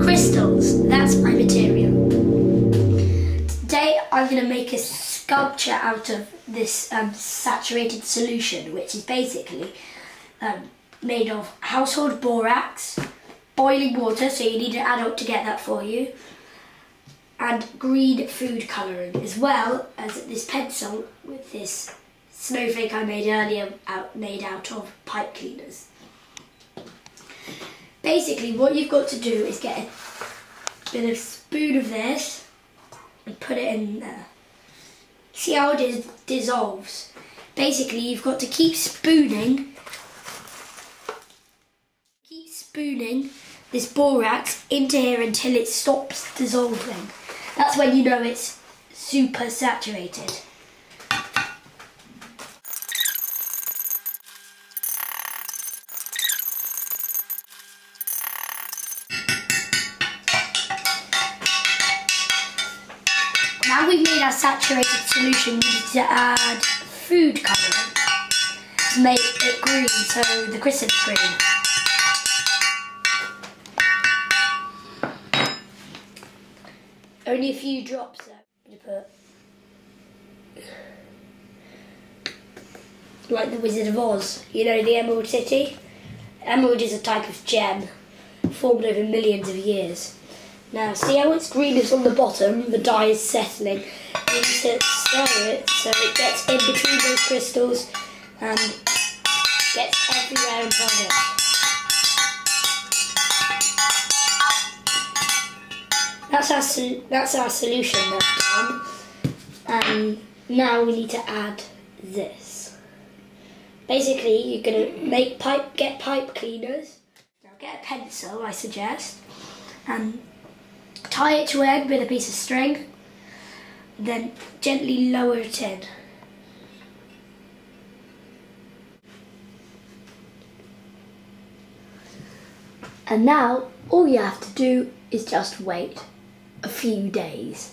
Crystals, that's my material. Today I'm going to make a sculpture out of this um, saturated solution, which is basically um, made of household borax, boiling water, so you need an adult to get that for you, and green food colouring, as well as this pencil with this snowflake I made earlier out, made out of pipe cleaners. Basically, what you've got to do is get a bit of spoon of this and put it in there. See how it is, dissolves? Basically, you've got to keep spooning, keep spooning this borax into here until it stops dissolving. That's when you know it's super saturated. Now we've made our saturated solution, we need to add food colouring to make it green, so the crescent green. Only a few drops though. Put like the Wizard of Oz, you know, the Emerald City. Emerald is a type of gem formed over millions of years. Now, see how it's greenish on the bottom? The dye is settling. You need to stir it so it gets in between those crystals and gets everywhere inside it. That's our that's our solution now done. And now we need to add this. Basically, you're gonna make pipe, get pipe cleaners. Now get a pencil, I suggest, and tie it to end with a piece of string. Then gently lower it in. And now all you have to do is just wait a few days.